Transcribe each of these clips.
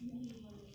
嗯。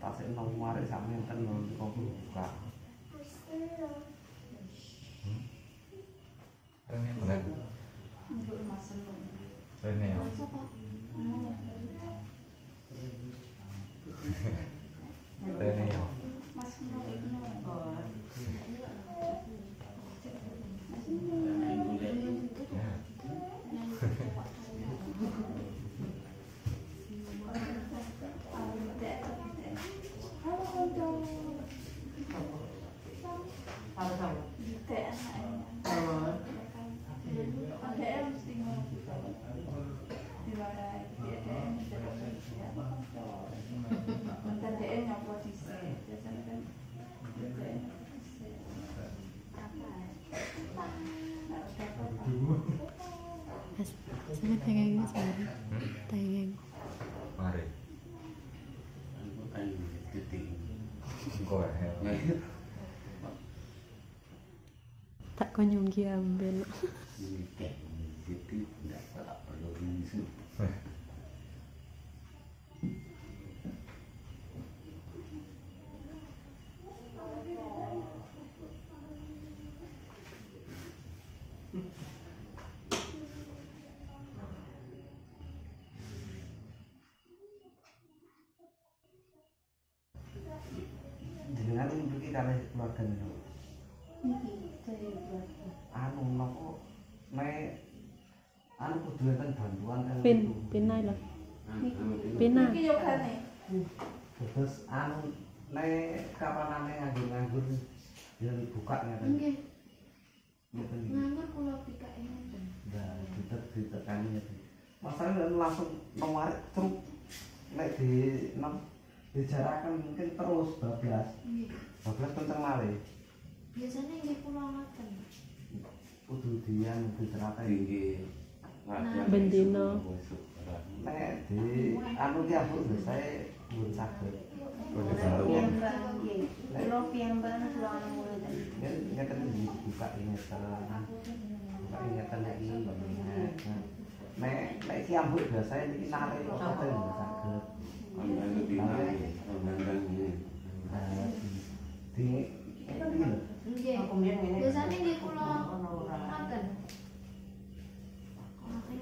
ta sẽ nấu hoa để sáng lên tân rồi, có cả Tên em là Tên nào? Tên nào? Tak kunjungi ambil. ini jenengan mriki kalih keluarga Niki nek anu kudu enten bantuan kan Pin, niku. pinai loh. Niki. Pina. Iki yo kene. terus anu nek kapanane nganggur-nganggur yen buka ngeten Nggih, ngeten iki. nganggur kula pikake ngoten. Nah, ditek ditekani ngeten. Masalahnya langsung nomor truk nek di nem dijarakan mungkin terus bablas. Nggih. Bablas kenceng malih. Biasanya nggih kula ngoten. Kudu dian dicerake iki. Nah. Bendino. nek di anu ki aku belum sakit Kode Kalau piyambak nggih. Kula anu kan ingatan buka ingatan lagi ingat nek nek ki ambut iki narik kok ini. Nah, di. Nggih. Biasanya nggih kula ngoten. Oke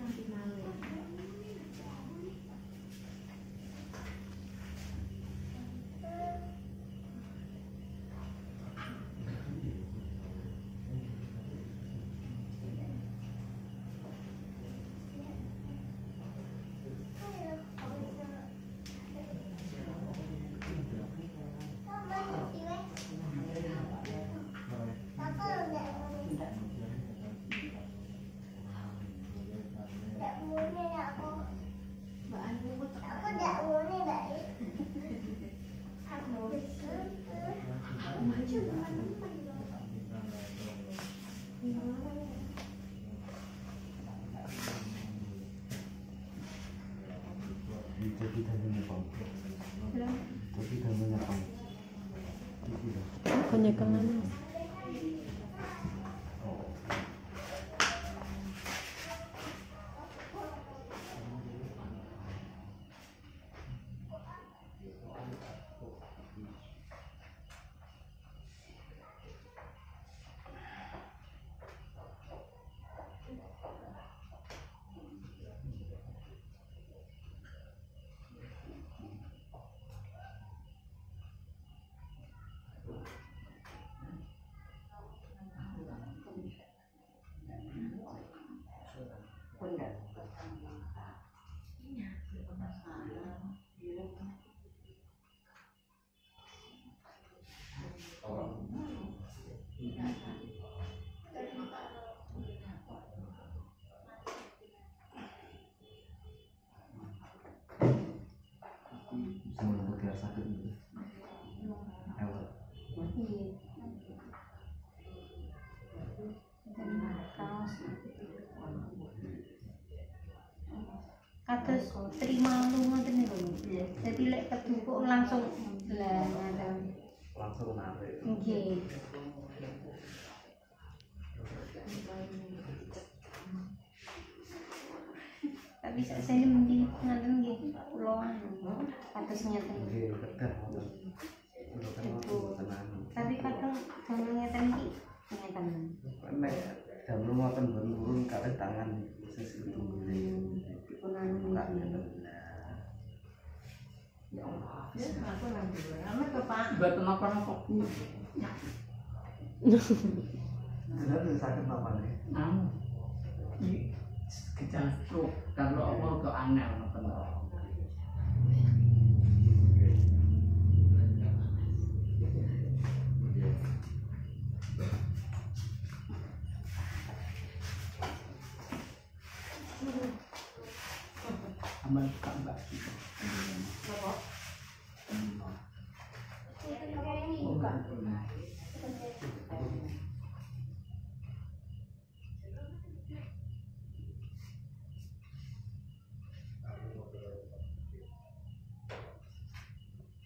くなる Kados terima lu ngoten niku. Jadi lek langsung lah langsung narik Nggih. Tapi sak saya mending ngoten nggih kula anu ngeten. Kedah. Kalau kan tenang. Tapi kadang kalau ngeten iki ngeten. Nek damel ngoten ben turun kalih tangan sisi tunggule. Dipun anu Buka nggih. ngeten. Kenapa sakit apa nih? anu. I gejala stroke. Kalau Allah ke angel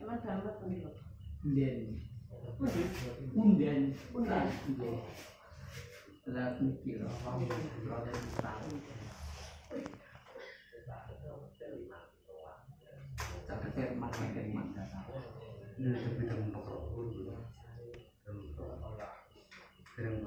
ngoten lho. Amal tak mbak. Unden. Unden. Unden. Lah mikir firman firman dasar. Ini dalam pokok. Dalam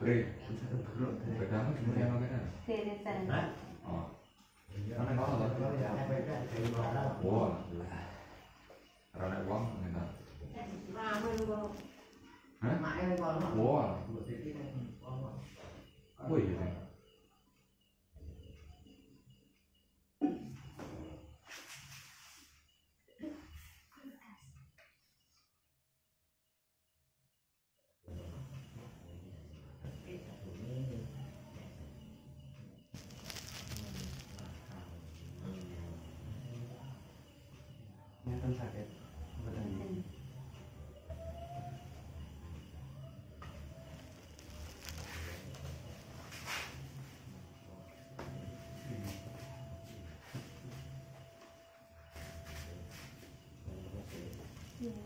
그래 그다음 준비하면 네네 쌤 어. 하나 봐. 와. 하나 봐. 내가. 와, 뭐 이거. 응? 와. 와. 뭐 이거. Tidak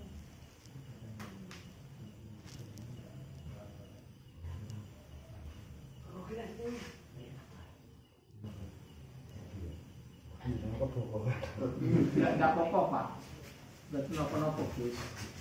apa-apa, Pak. Tidak apa-apa, Pak.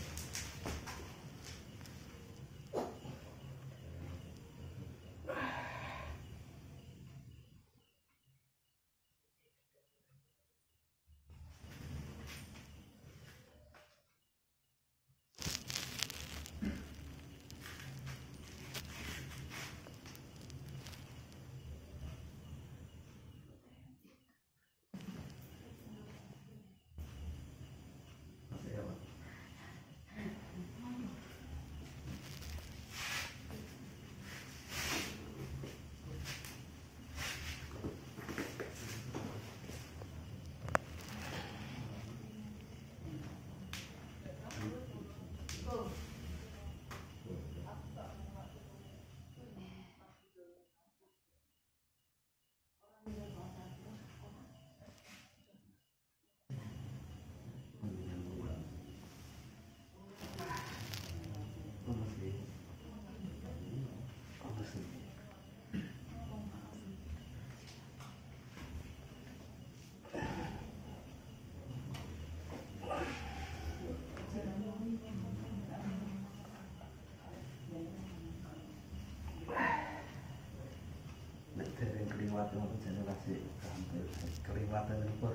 kelibatan impor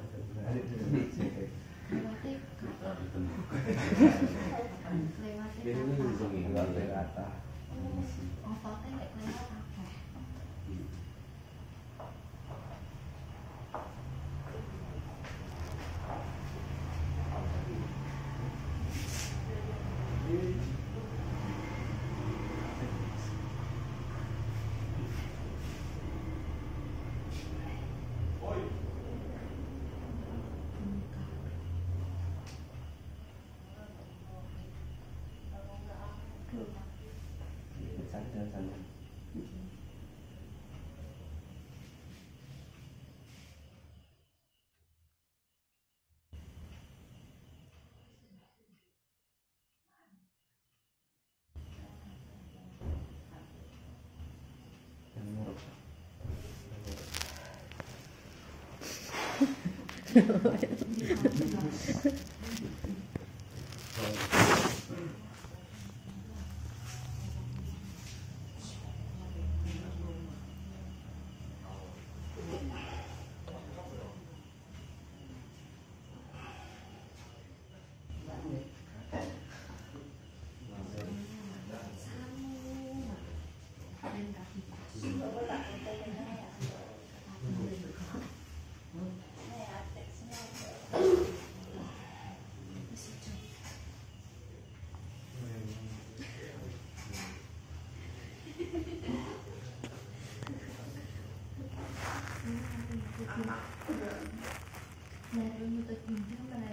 ださい。那个图片本来。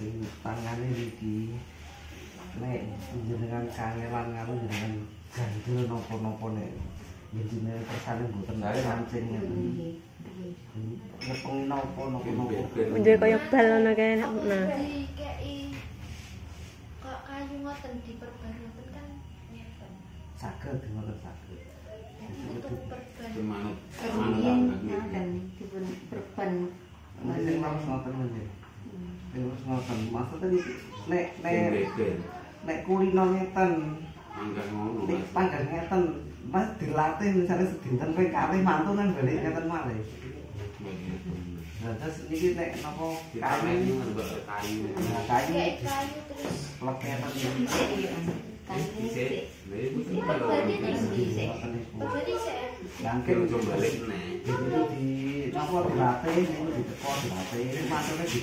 Sing tangane iki nek jenengan kangelan karo jenengan gandel napa-napa nek jenengan kersane mboten mancing ngeten ngepengi napa napa-napa Jadi kaya bal ngono kae nek nah. kok kayu ngoten diperbarui kan? Ngeten. saged ngoten saged. Untuk perban. Dipun perban. Mungkin sing lawas ngoten nggih. Ngoten. Maksudnya nek nek nek kulino ngeten, ngono. nek panggang ngeten, Mas dilatih misalnya sedinten ping kalih mantu kan balik ngeten malih. Nah, terus iki nek napa Kayu kayu kayu. nah, kayu Kayak kayu terus plek ngeten iki. Dhisik, wis kalau dhisik. Jangkir ojo balik meneh. Di campur dilate, diteko dilate, masune di